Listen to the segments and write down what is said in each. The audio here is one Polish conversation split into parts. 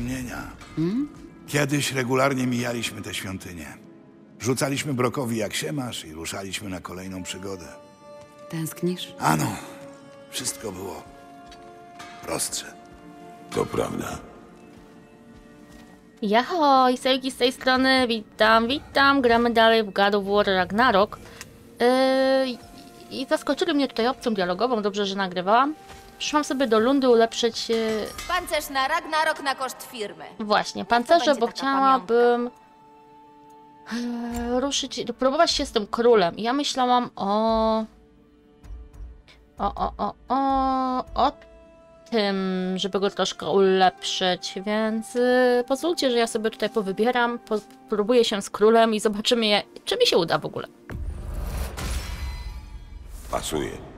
wspomnienia. Kiedyś regularnie mijaliśmy te świątynie. Rzucaliśmy Brokowi jak się masz i ruszaliśmy na kolejną przygodę. Tęsknisz? Ano, wszystko było prostsze. To prawda. Jaho, Iselki z tej strony, witam, witam, gramy dalej w God of War Ragnarok. Yy, I zaskoczyli mnie tutaj opcją dialogową, dobrze, że nagrywałam. Przyszłam sobie do Lundy ulepszyć yy, Pancerz na Ragnarok na koszt firmy. właśnie pancerze, bo chciałabym yy, ruszyć, próbować się z tym królem. Ja myślałam o... O, o, o, o, o tym, żeby go troszkę ulepszyć, więc yy, pozwólcie, że ja sobie tutaj powybieram, po, próbuję się z królem i zobaczymy, je, czy mi się uda w ogóle. Pasuje.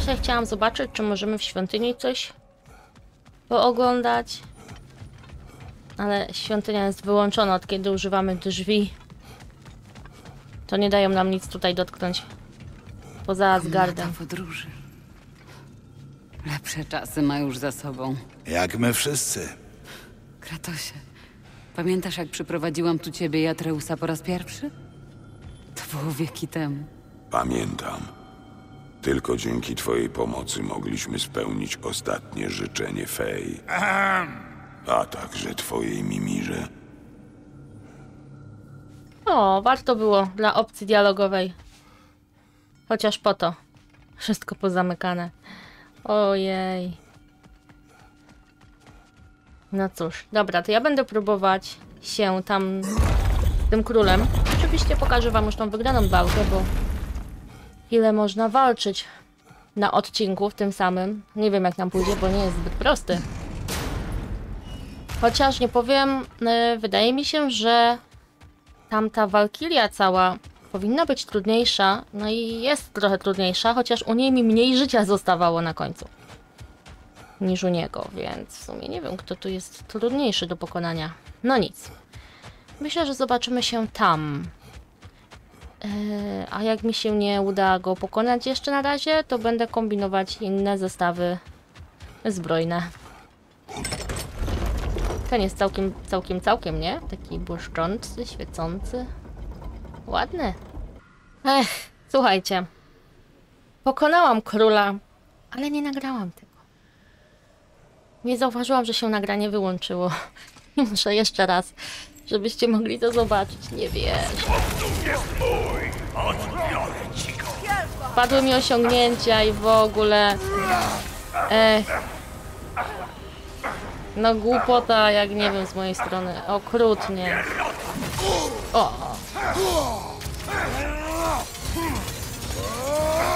Jeszcze chciałam zobaczyć, czy możemy w świątyni coś pooglądać. Ale świątynia jest wyłączona od kiedy używamy drzwi. To nie dają nam nic tutaj dotknąć. Poza Asgardem. Podróży. Lepsze czasy ma już za sobą. Jak my wszyscy. Kratosie, pamiętasz jak przyprowadziłam tu ciebie i Atreusa po raz pierwszy? To było wieki temu. Pamiętam. Tylko dzięki twojej pomocy mogliśmy spełnić ostatnie życzenie Fej. A także twojej Mimirze. O, warto było dla opcji dialogowej. Chociaż po to. Wszystko pozamykane. Ojej. No cóż, dobra, to ja będę próbować się tam z tym królem. Oczywiście pokażę wam już tą wygraną walkę, bo ile można walczyć na odcinku w tym samym. Nie wiem jak nam pójdzie, bo nie jest zbyt prosty. Chociaż nie powiem, y, wydaje mi się, że tamta walkiria cała powinna być trudniejsza, no i jest trochę trudniejsza, chociaż u niej mi mniej życia zostawało na końcu niż u niego, więc w sumie nie wiem, kto tu jest trudniejszy do pokonania. No nic. Myślę, że zobaczymy się tam. Yy, a jak mi się nie uda go pokonać jeszcze na razie, to będę kombinować inne zestawy zbrojne. Ten jest całkiem, całkiem, całkiem, nie? Taki błyszczący, świecący. Ładny. Ech, słuchajcie. Pokonałam króla, ale nie nagrałam tego. Nie zauważyłam, że się nagranie wyłączyło. Muszę jeszcze raz, żebyście mogli to zobaczyć. Nie wierzę. Padły mi osiągnięcia i w ogóle... Ech. No głupota, jak nie wiem z mojej strony. Okrutnie. O.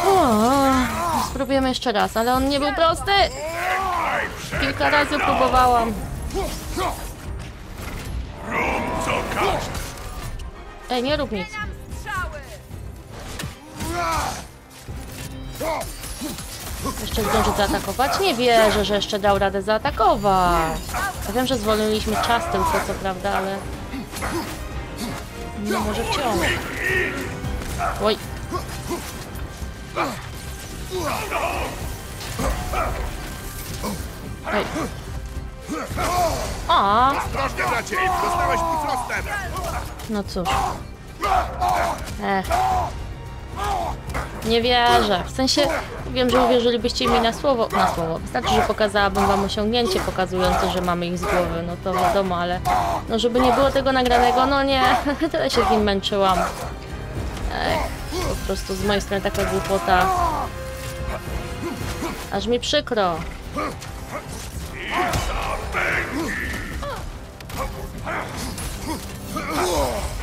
O. Spróbujemy jeszcze raz, ale on nie był prosty. Kilka razy próbowałam. Ej, nie rób nic. Jeszcze zdąży zaatakować? Nie wierzę, że jeszcze dał radę zaatakować. Ja wiem, że zwolniliśmy czas tylko, co prawda, ale... No może wciąż. Oj. Oj. A, Ostrożnie, bracie! Dostałeś no cóż. Ech. Nie wierzę. W sensie, wiem, że uwierzylibyście mi na słowo. Na słowo. Wystarczy, że pokazałabym wam osiągnięcie pokazujące, że mamy ich z głowy. No to wiadomo, ale no żeby nie było tego nagranego, no nie. Tyle się z nim męczyłam. Ech, po prostu z mojej strony taka głupota. Aż mi przykro.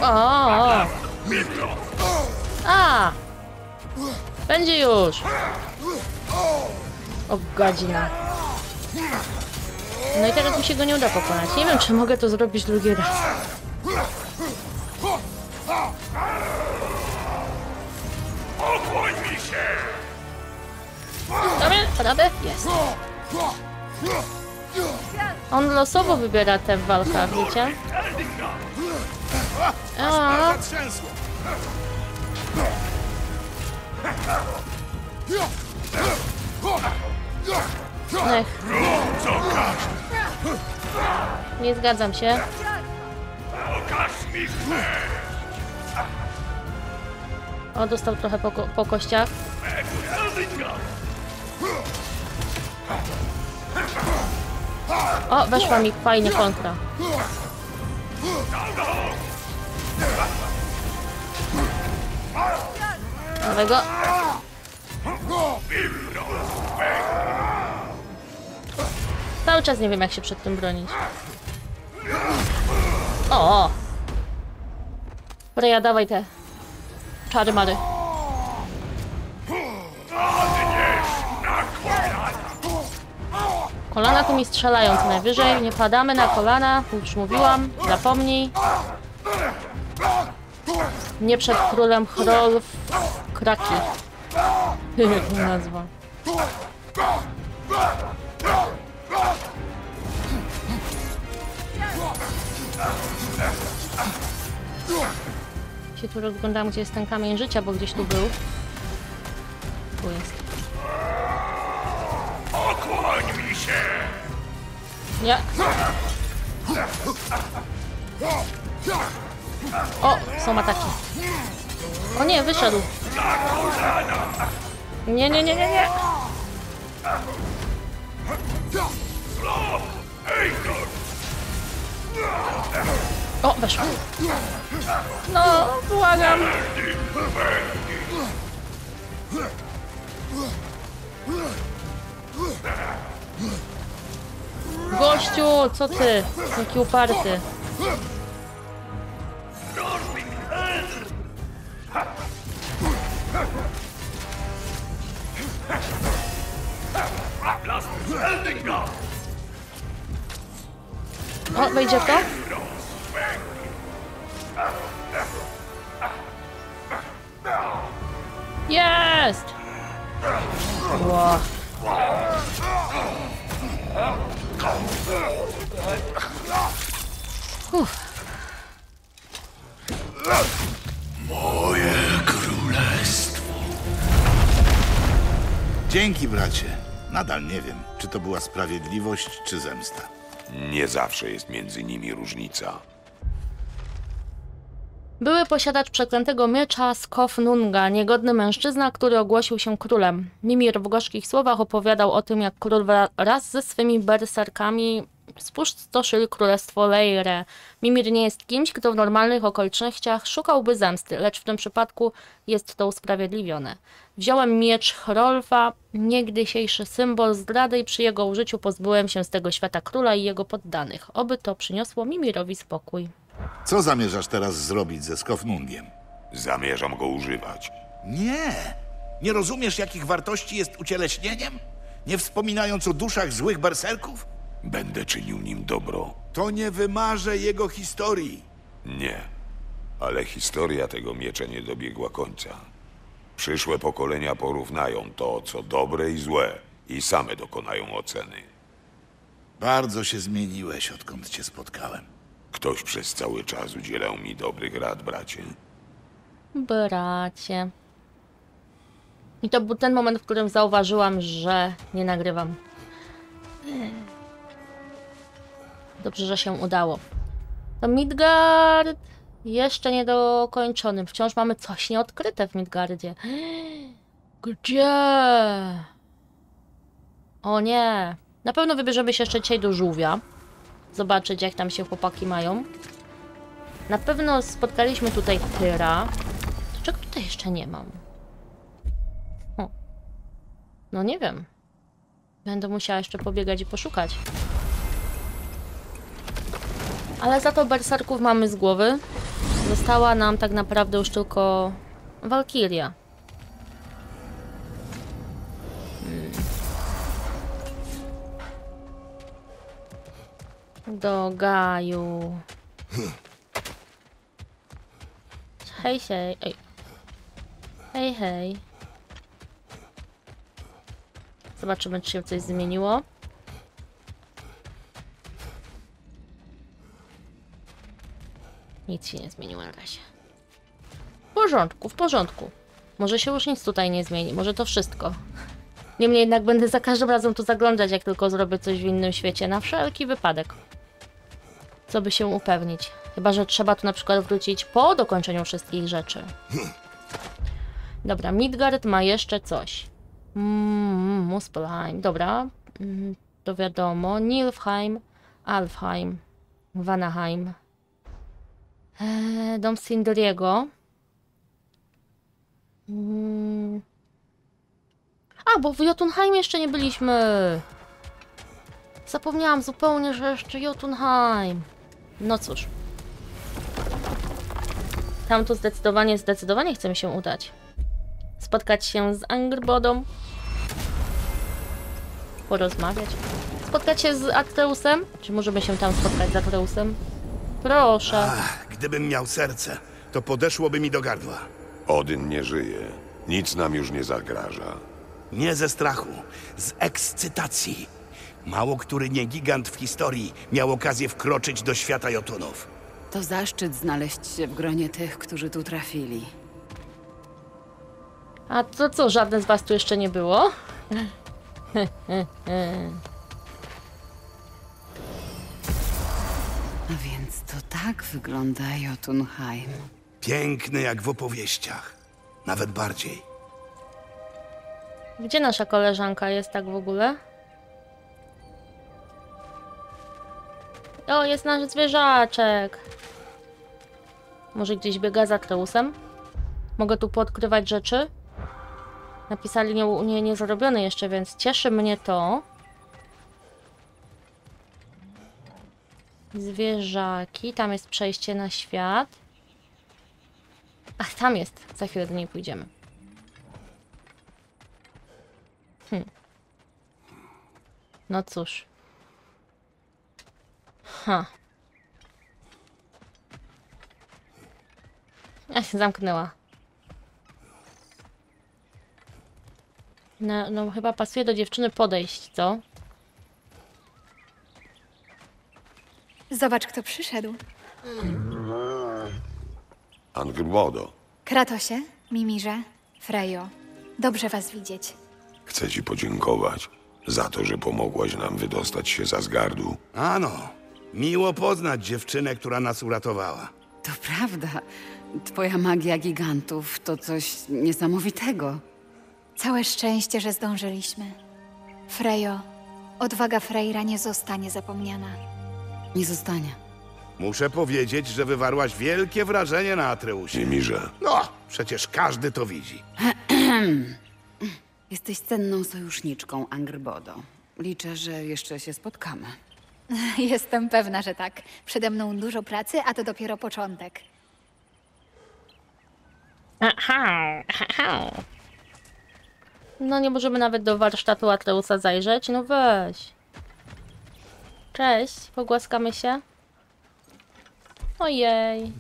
O. A! Będzie już! O, godzina. No i teraz mi się go nie uda pokonać. Nie wiem, czy mogę to zrobić drugi raz. Okłoń mi się! Dobra, radę? Jest. On losowo wybiera te w walkach, wiecie? Nie zgadzam się. O, dostał trochę po, ko- po kościach. O, weszła mi fajnie kontra. Nowego. Cały czas nie wiem, jak się przed tym bronić. O! Freja, dawaj te czary mary. Kolana tu mi strzelają co najwyżej. Nie padamy na kolana. Już mówiłam. Zapomnij. Nie przed królem Hrolf Kraki. Nazwa. Się tu rozglądam, gdzie jest ten kamień życia, bo gdzieś tu był. Tu jest. Nie. O, są ataki. O nie, wyszedł. Nie, nie, nie, nie, nie. O, weszło. No, błagam. Gościu, co ty? Jaki uparty. O, wejdzie to? Jest! Ło. Uff. Moje królestwo. Dzięki, bracie. Nadal nie wiem, czy to była sprawiedliwość, czy zemsta. Nie zawsze jest między nimi różnica. Były posiadacz przeklętego miecza Skofnunga, niegodny mężczyzna, który ogłosił się królem. Mimir w gorzkich słowach opowiadał o tym, jak król wra- wraz ze swymi berserkami spustoszyli królestwo Leire. Mimir nie jest kimś, kto w normalnych okolicznościach szukałby zemsty, lecz w tym przypadku jest to usprawiedliwione. Wziąłem miecz Hrolfa, niegdysiejszy symbol zdrady i przy jego użyciu pozbyłem się z tego świata króla i jego poddanych. Oby to przyniosło Mimirowi spokój. Co zamierzasz teraz zrobić ze Skofnungiem? Zamierzam go używać. Nie! Nie rozumiesz, jakich wartości jest ucieleśnieniem? Nie wspominając o duszach złych berserków? Będę czynił nim dobro. To nie wymarzę jego historii. Nie. Ale historia tego miecza nie dobiegła końca. Przyszłe pokolenia porównają to, co dobre i złe, i same dokonają oceny. Bardzo się zmieniłeś, odkąd cię spotkałem. Ktoś przez cały czas udzielał mi dobrych rad, bracie. Bracie. I to był ten moment, w którym zauważyłam, że nie nagrywam. Dobrze, że się udało. To Midgard jeszcze niedokończony. Wciąż mamy coś nieodkryte w Midgardzie. Gdzie? O nie. Na pewno wybierzemy się jeszcze dzisiaj do żółwia. Zobaczyć, jak tam się chłopaki mają. Na pewno spotkaliśmy tutaj Tyra. Czego tutaj jeszcze nie mam? O. No nie wiem. Będę musiała jeszcze pobiegać i poszukać. Ale za to berserków mamy z głowy. Została nam tak naprawdę już tylko Walkiria. Do Gaju. Hej, hej. Ej. Hej, hej. Zobaczymy, czy się coś zmieniło. Nic się nie zmieniło na razie. W porządku, w porządku. Może się już nic tutaj nie zmieni, może to wszystko. Niemniej jednak będę za każdym razem tu zaglądać, jak tylko zrobię coś w innym świecie, na wszelki wypadek. Co by się upewnić. Chyba, że trzeba tu na przykład wrócić po dokończeniu wszystkich rzeczy. Dobra, Midgard ma jeszcze coś. Mm, Muspelheim, dobra. Mm, to wiadomo. Nilfheim, Alfheim, Vanaheim. Eee, dom Sindriego. Mm. A, bo w Jotunheim jeszcze nie byliśmy. Zapomniałam zupełnie, że jeszcze Jotunheim. No cóż. Tam tu zdecydowanie, zdecydowanie chce mi się udać. Spotkać się z Angrbodą. Porozmawiać. Spotkać się z Atreusem? Czy możemy się tam spotkać z Atreusem? Proszę. Ach, gdybym miał serce, to podeszłoby mi do gardła. Odyn nie żyje. Nic nam już nie zagraża. Nie ze strachu, z ekscytacji. Mało który nie gigant w historii miał okazję wkroczyć do świata Jotunów. To zaszczyt znaleźć się w gronie tych, którzy tu trafili. A to co, żadne z was tu jeszcze nie było? A więc to tak wygląda Jotunheim. Piękny jak w opowieściach. Nawet bardziej. Gdzie nasza koleżanka jest tak w ogóle? O, jest nasz zwierzaczek. Może gdzieś biega za Atreusem? Mogę tu podkrywać rzeczy? Napisali nie, nie, nie zrobione jeszcze, więc cieszy mnie to. Zwierzaki. Tam jest przejście na świat. Ach, tam jest. Za chwilę do niej pójdziemy. No cóż. Ha. Ja się zamknęła. No, no chyba pasuje do dziewczyny podejść, co? Zobacz, kto przyszedł. Angrbodo, Kratosie, Mimirze, Frejo. Dobrze was widzieć. chcę ci podziękować za to, że pomogłaś nam wydostać się z Asgardu. Ano, miło poznać dziewczynę, która nas uratowała. To prawda. Twoja magia gigantów to coś niesamowitego. Całe szczęście, że zdążyliśmy. Frejo, odwaga Freyra nie zostanie zapomniana. Nie zostanie. Muszę powiedzieć, że wywarłaś wielkie wrażenie na Atreusie. Mimirze, No, przecież każdy to widzi. Jesteś cenną sojuszniczką, Angrbodo. Liczę, że jeszcze się spotkamy. Jestem pewna, że tak. Przede mną dużo pracy, a to dopiero początek. Aha, aha. No nie możemy nawet do warsztatu Atreusa zajrzeć, no weź. Cześć, pogłaskamy się. Ojej.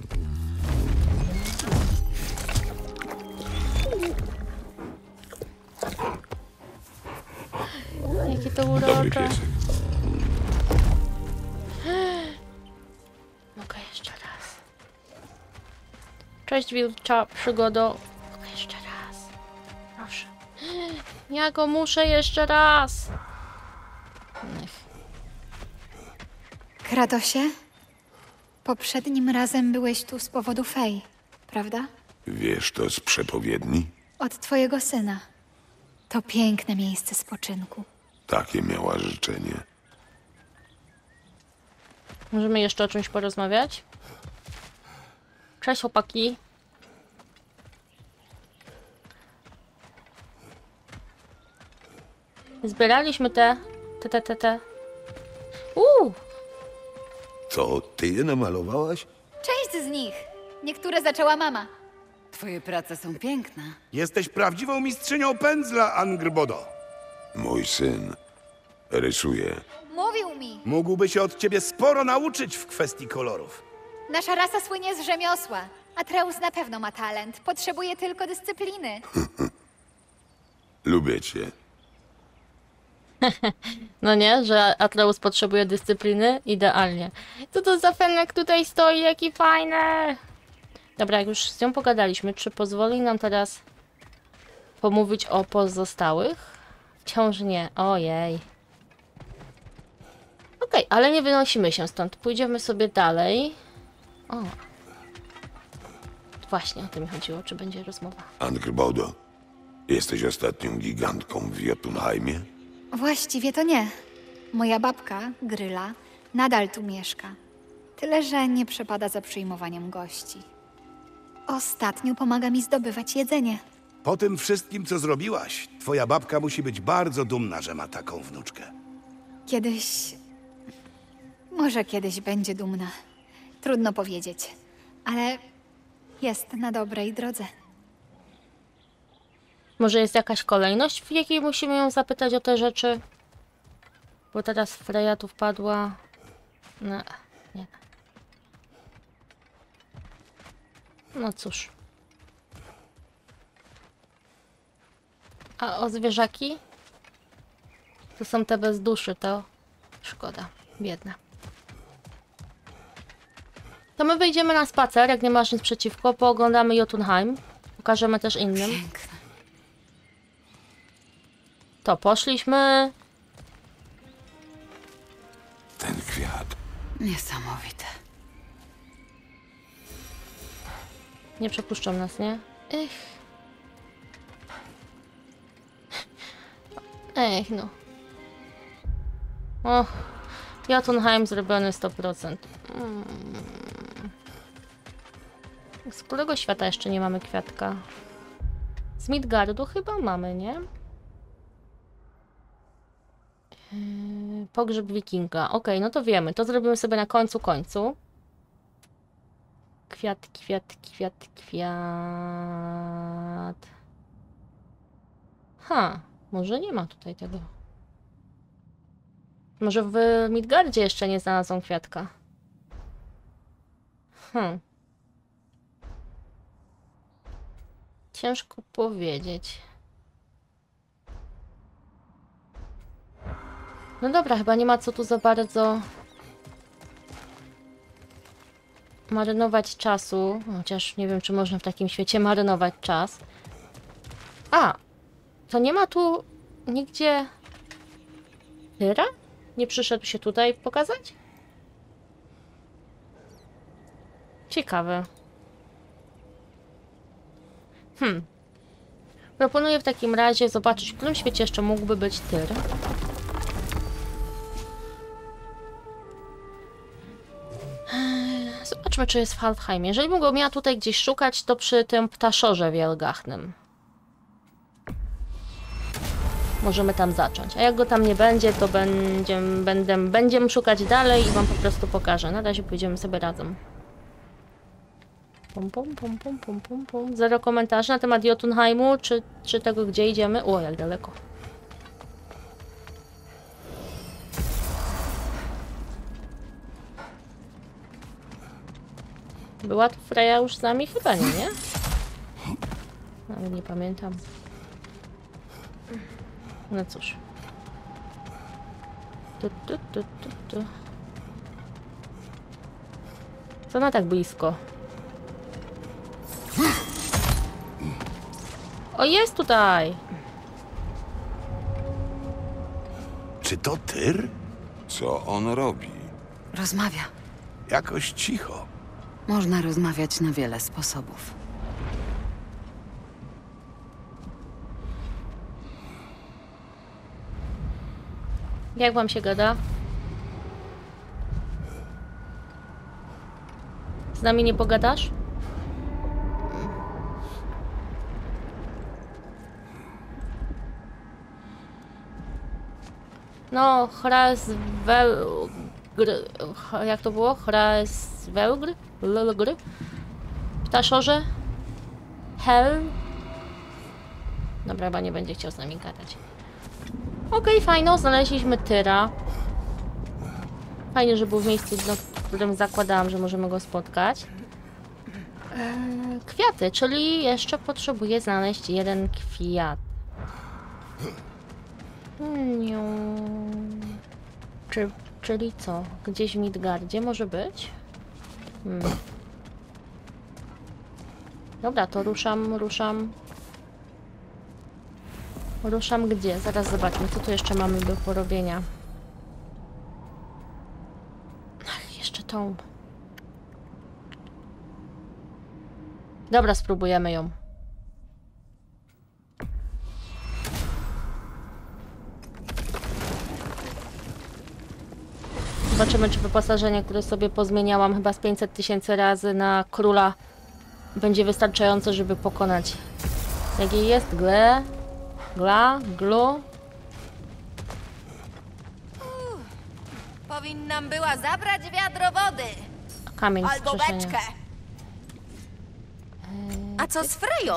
Jakie to urocze. Mogę jeszcze raz. Cześć wilcza przygodo. Mogę jeszcze raz. Proszę. Ja go muszę jeszcze raz. Ech. Kratosie, poprzednim razem byłeś tu z powodu Fej, prawda? Wiesz to z przepowiedni? Od twojego syna. To piękne miejsce spoczynku. Takie miała życzenie. Możemy jeszcze o czymś porozmawiać? Cześć chłopaki. Zbieraliśmy te, te, te, te, te. Uuu, To ty je namalowałaś? Część z nich. Niektóre zaczęła mama. Twoje prace są piękne. Jesteś prawdziwą mistrzynią pędzla, Angrbodo. Mój syn rysuje. Mówił mi. Mógłby się od ciebie sporo nauczyć w kwestii kolorów. Nasza rasa słynie z rzemiosła. Atreus na pewno ma talent. Potrzebuje tylko dyscypliny. Lubię cię. No nie, że Atreus potrzebuje dyscypliny? Idealnie. Co to za fenek tutaj stoi? Jaki fajny! Dobra, jak już z nią pogadaliśmy, czy pozwoli nam teraz pomówić o pozostałych? Wciąż nie. Ojej. Okej, ale nie wynosimy się stąd. Pójdziemy sobie dalej. O. Właśnie o tym mi chodziło, czy będzie rozmowa. Angrbodo, jesteś ostatnią gigantką w Jotunheimie? Właściwie to nie. Moja babka, Gryla, nadal tu mieszka. Tyle, że nie przepada za przyjmowaniem gości. Ostatnio pomaga mi zdobywać jedzenie. Po tym wszystkim, co zrobiłaś, twoja babka musi być bardzo dumna, że ma taką wnuczkę. Kiedyś. Może kiedyś będzie dumna. Trudno powiedzieć, ale jest na dobrej drodze. Może jest jakaś kolejność, w jakiej musimy ją zapytać o te rzeczy? Bo teraz Freya tu wpadła. No, nie. No cóż. A o zwierzaki? To są te bez duszy, to szkoda. Biedne. To my wyjdziemy na spacer, jak nie masz nic przeciwko, pooglądamy Jotunheim. Pokażemy też innym. Piękne. To poszliśmy. Ten kwiat. Niesamowite. Nie przepuszczą nas, nie? Ech. Ech, no. O, Jotunheim zrobiony 100%. Mm. Z którego świata jeszcze nie mamy kwiatka? Z Midgardu chyba mamy, nie? Yy, Pogrzeb wikinga. Okej, no to wiemy. To zrobimy sobie na końcu końcu. Kwiat, kwiat, kwiat, kwiat. Ha, może nie ma tutaj tego. Może w Midgardzie jeszcze nie znalazłam kwiatka. Hmm. Ciężko powiedzieć. No dobra, chyba nie ma co tu za bardzo marynować czasu. Chociaż nie wiem, czy można w takim świecie marynować czas. A! To nie ma tu nigdzie... Tyra? Nie przyszedł się tutaj pokazać? Ciekawe. Hmm. Proponuję w takim razie zobaczyć, w którym świecie jeszcze mógłby być Tyr. Zobaczmy, czy jest w Halfheimie. Jeżeli bym go miała tutaj gdzieś szukać, to przy tym ptaszorze wielgachnym. Możemy tam zacząć. A jak go tam nie będzie, to będziemy, będę, będziemy szukać dalej i wam po prostu pokażę. Na razie pójdziemy sobie razem. Pum, pum, pum, pum, pum, pum, pum. Zero komentarzy na temat Jotunheimu, czy, czy tego, gdzie idziemy. O, jak daleko. Była tu Freya już z nami? Chyba nie, nie? Nawet nie pamiętam. No cóż. Tu, tu, tu, tu, tu. Co na tak blisko? O, jest tutaj! Czy to Tyr? Co on robi? Rozmawia. Jakoś cicho. Można rozmawiać na wiele sposobów. Jak wam się gada? Z nami nie pogadasz? No, Hrasvelgr... Jak to było? Hrasvelgr? Lelgr? Ptaszorze? Hel? Dobra, chyba nie będzie chciał z nami gadać. Okej, fajno, znaleźliśmy Tyra. Fajnie, że był w miejscu, w którym zakładałam, że możemy go spotkać. Eee, kwiaty, czyli jeszcze potrzebuję znaleźć jeden kwiat. Niu. Czy, czyli co? Gdzieś w Midgardzie może być? Hmm. Dobra, to ruszam, ruszam. Ruszam gdzie? Zaraz zobaczmy, co tu jeszcze mamy do porobienia. Ach, jeszcze tą. Dobra, spróbujemy ją. Zobaczymy, czy wyposażenie, które sobie pozmieniałam chyba z 500 tysięcy razy na króla będzie wystarczające, żeby pokonać. Jakie jest? Gle? Gla? Glu? Powinnam była zabrać wiadro wody. Kamień Albo beczkę. A co z Freją?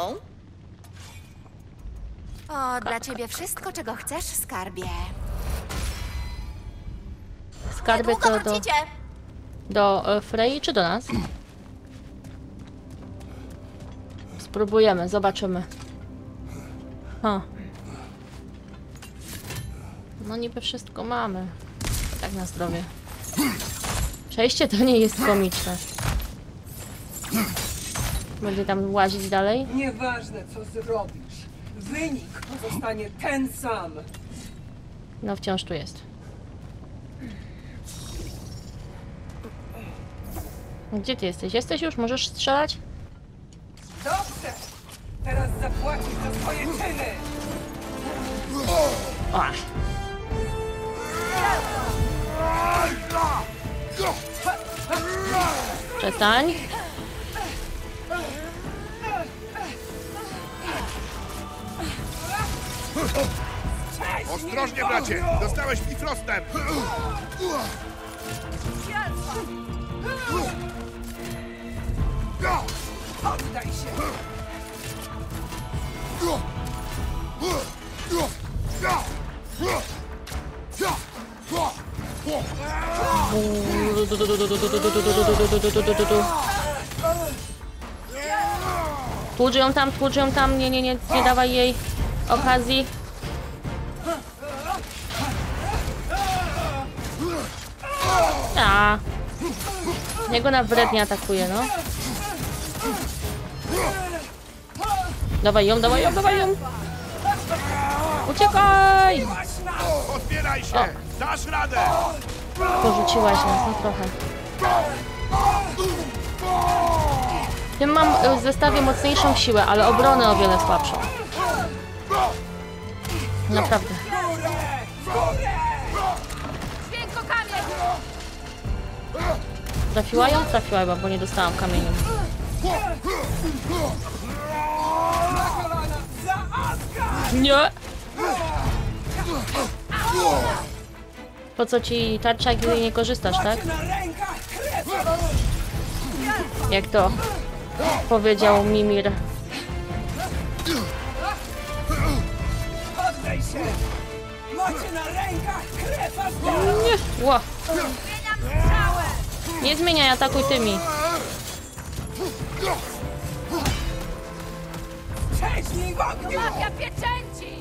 O, dla ciebie wszystko, czego chcesz, skarbie. Skarby Niedługo to do, wrócicie. do e, Frey czy do nas? Spróbujemy, zobaczymy. Ha. No niby wszystko mamy. Tak na zdrowie. Przejście to nie jest komiczne. Będzie tam łazić dalej? Nieważne, co zrobisz, wynik pozostanie ten sam. No wciąż tu jest. Gdzie ty jesteś? Jesteś już? Możesz strzelać? Dobrze, teraz zapłacisz za swoje czyny. Ach. Przestań. Ostrożnie, bracie! Dostałeś bifrostem! Poddaj się. Tłucz ją tam, tłucz ją tam, nie, nie, nie, nie dawaj jej okazji. A. Niego na wrednie atakuje, no. Dawaj ją, dawaj ją, dawaj ją. Uciekaj! Odbieraj się! Dasz radę! Porzuciłaś nas, no trochę. Tym mam y, w zestawie mocniejszą siłę, ale obronę o wiele słabszą. Naprawdę. Trafiła ją? Trafiła chyba, bo nie dostałam kamieniem. Nie! Po co ci tarcza, jak jej nie korzystasz, tak? Jak to powiedział Mimir. Nie! Ła. Nie zmieniaj, atakuj tymi. Wcześniej w ogniu. Mafia pieczęci!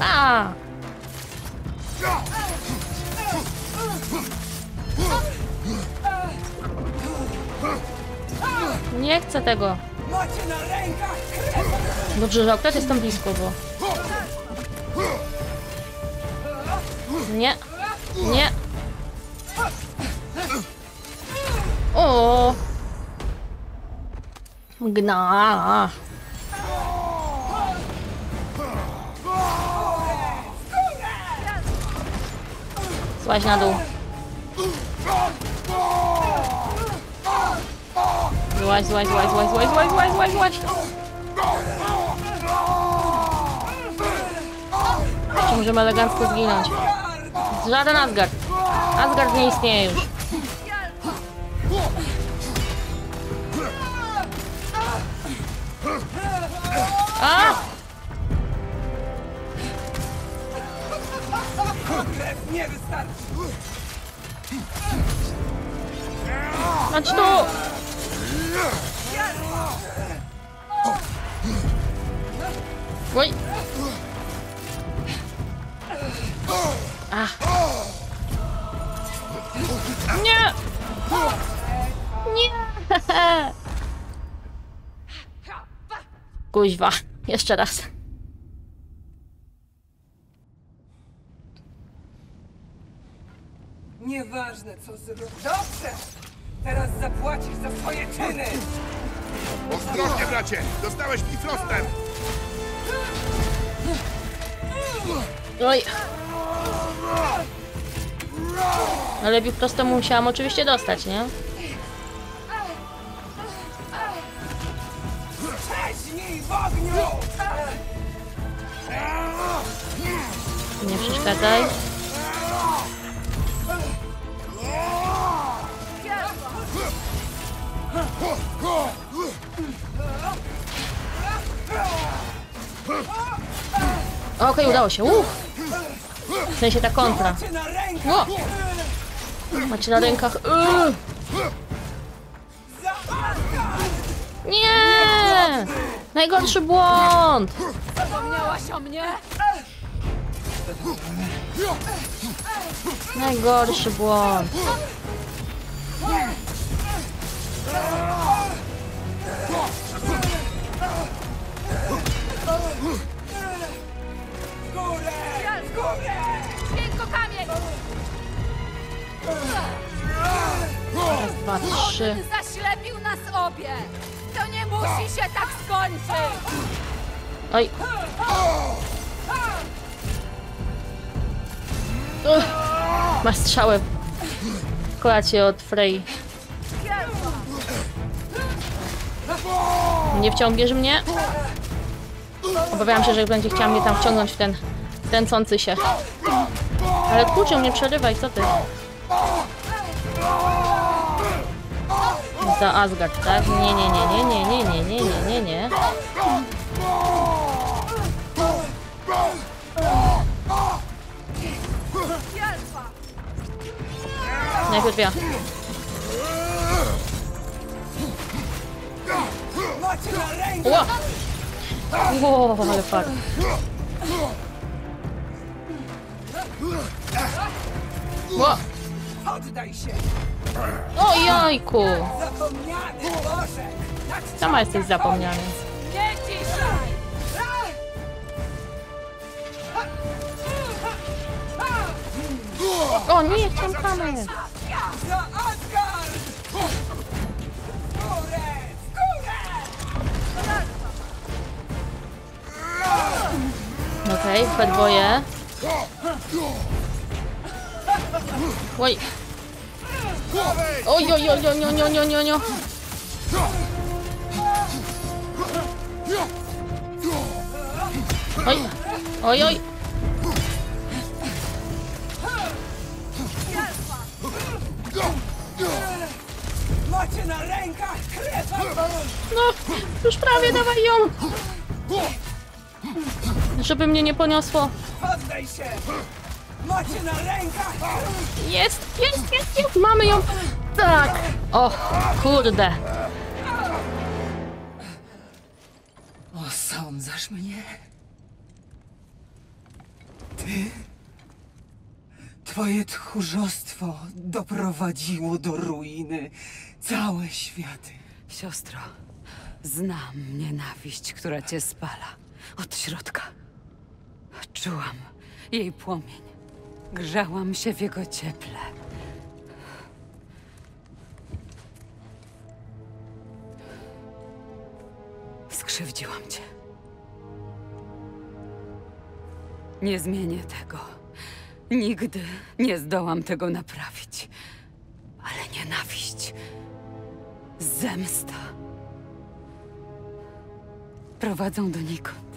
A! Nie chcę tego. Dobrze, że akurat jestem blisko, bo... Nie. Nie. O! Gna. Złaź na dół. Złaź, złaź, złaź, złaź, złaź, złaź, złaź, złaź, złaź. Jeszcze możemy elegancko zginąć. Żaden Asgard. Asgard nie istnieje już. A! Krew nie wystarczy. Chodź tu! Oj! Ach. Nie! Nie! Kuźwa, jeszcze raz. Nieważne, co zrobisz. Dobrze! Teraz zapłacisz za swoje czyny! Ostrożnie, bracie! Dostałeś bifrostem! Oj. Ale prosto musiałam oczywiście dostać, nie? Nie przeszkadzaj. Okej, udało się. Uff. W sensie ta kontra. O! Macie na rękach. Uuu. Najgorszy błąd! Zapomniałaś o mnie? Najgorszy błąd. Dźwięko kamień! Raz, dwa, trzy. Zaślepił nas obie! To nie musi się tak skończyć! Oj. Uch. Masz strzałę w od Frey. Nie wciągniesz mnie? Obawiam się, że będzie chciała mnie tam wciągnąć w ten kręcący się. Ale kurczę, nie przerywaj, co ty? Za Asgard, tak? Nie, nie, nie, nie, nie, nie, nie, nie, nie, nie, nie. Najpierw ja. Ło! Ło, ale fart. Ło! Poddaj się! O jajku! Sama jesteś zapomniany. O nie, chciałem kamerę! Okej, okay, we dwoje. Oj. Oj, oj, oj, oj, oj, oj, oj, oj, oj. Oj, oj, oj. Macie na rękach krew! No, już prawie dawaj ją. Żeby mnie nie poniosło. Poddaj się! Macie na rękach Jest, jest, jest, jest. Mamy ją. Tak. O, kurde. Osądzasz mnie? Ty? Twoje tchórzostwo doprowadziło do ruiny całe światy. Siostro, znam nienawiść, która cię spala. Od środka. Czułam jej płomień. Grzałam się w jego cieple. Skrzywdziłam cię. Nie zmienię tego. Nigdy nie zdołam tego naprawić. Ale nienawiść, zemsta prowadzą donikąd.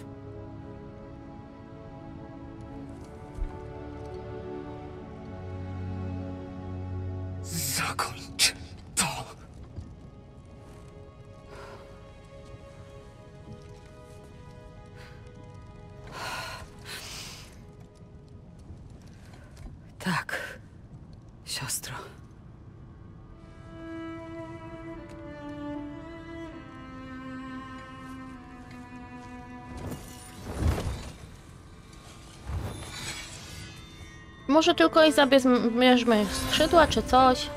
Może tylko i zabierzmy skrzydła czy coś.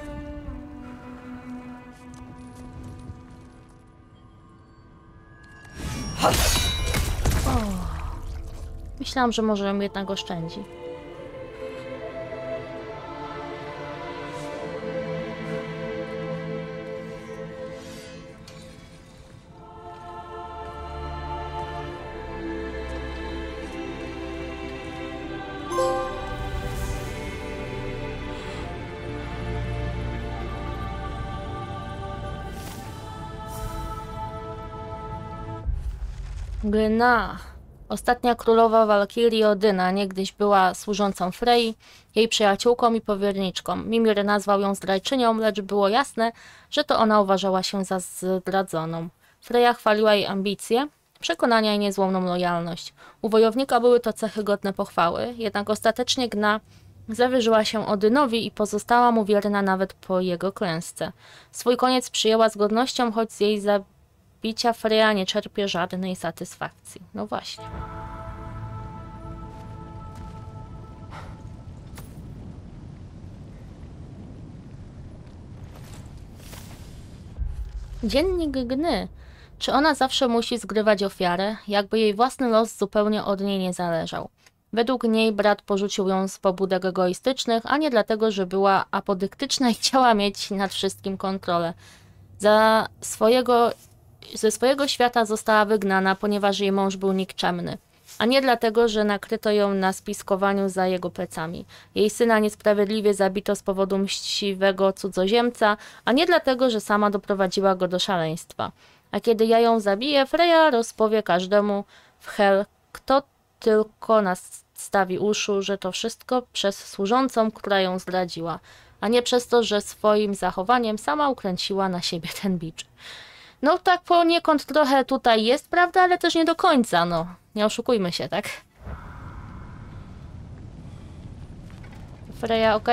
Myślałam, że może ją jednak oszczędzi. Gna. Ostatnia królowa Walkirii Odyna niegdyś była służącą Frey, jej przyjaciółką i powierniczką. Mimir nazwał ją zdrajczynią, lecz było jasne, że to ona uważała się za zdradzoną. Freya chwaliła jej ambicje, przekonania i niezłomną lojalność. U wojownika były to cechy godne pochwały, jednak ostatecznie Gna zawierzyła się Odynowi i pozostała mu wierna nawet po jego klęsce. Swój koniec przyjęła z godnością, choć z jej zabicia Freya nie czerpie żadnej satysfakcji. No właśnie. Dziennik Gny. Czy ona zawsze musi zgrywać ofiarę, jakby jej własny los zupełnie od niej nie zależał? Według niej brat porzucił ją z pobudek egoistycznych, a nie dlatego, że była apodyktyczna i chciała mieć nad wszystkim kontrolę. Za swojego, ze swojego świata została wygnana, ponieważ jej mąż był nikczemny, a nie dlatego, że nakryto ją na spiskowaniu za jego plecami. Jej syna niesprawiedliwie zabito z powodu mściwego cudzoziemca, a nie dlatego, że sama doprowadziła go do szaleństwa. A kiedy ja ją zabiję, Freya rozpowie każdemu w Hel, kto tylko nastawi uszu, że to wszystko przez służącą, która ją zdradziła, a nie przez to, że swoim zachowaniem sama ukręciła na siebie ten bicz. No tak poniekąd trochę tutaj jest prawda, ale też nie do końca, no. Nie oszukujmy się, tak? Freya, ok?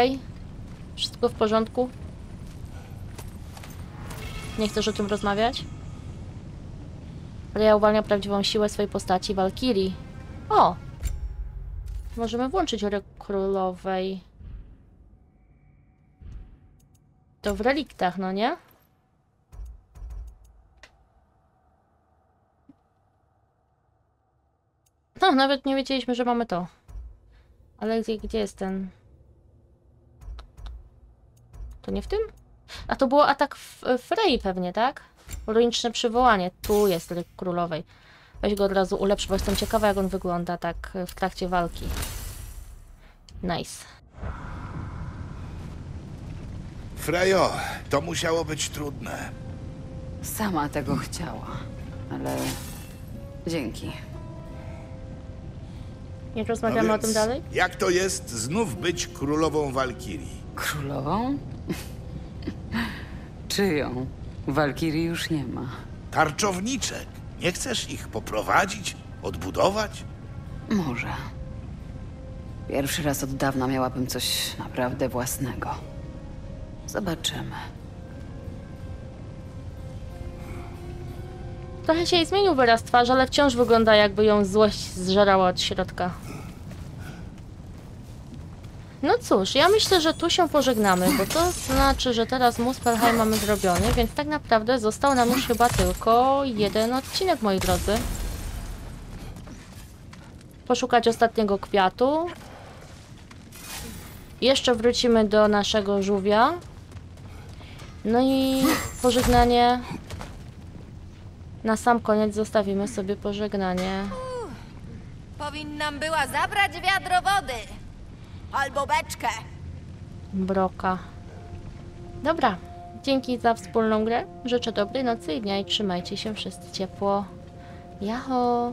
Wszystko w porządku? Nie chcesz o tym rozmawiać? Freya uwalnia prawdziwą siłę swojej postaci Walkirii. O! Możemy włączyć orę królowej. To w reliktach, no nie? No, nawet nie wiedzieliśmy, że mamy to. Ale gdzie, gdzie jest ten... To nie w tym? A to było atak w Frey pewnie, tak? Runiczne przywołanie. Tu jest ryk królowej. Weź go od razu ulepsz, bo jestem ciekawa, jak on wygląda tak w trakcie walki. Nice. Frejo, to musiało być trudne. Sama tego chciała, ale dzięki. Nie No rozmawiamy o tym dalej? Jak to jest znów być królową Walkirii? Królową? Czyją? Walkirii już nie ma. Tarczowniczek. Nie chcesz ich poprowadzić? Odbudować? Może. Pierwszy raz od dawna miałabym coś naprawdę własnego. Zobaczymy. Trochę się jej zmienił wyraz twarzy, ale wciąż wygląda jakby ją złość zżerała od środka. No cóż, ja myślę, że tu się pożegnamy, bo to znaczy, że teraz Muspelheim mamy zrobiony, więc tak naprawdę został nam już chyba tylko jeden odcinek, moi drodzy. Poszukać ostatniego kwiatu. Jeszcze wrócimy do naszego żółwia. No i pożegnanie. Na sam koniec zostawimy sobie pożegnanie. Powinnam była zabrać wiadro wody. Albo beczkę. Broka. Dobra, dzięki za wspólną grę. Życzę dobrej nocy i dnia i trzymajcie się wszyscy ciepło. Jaho!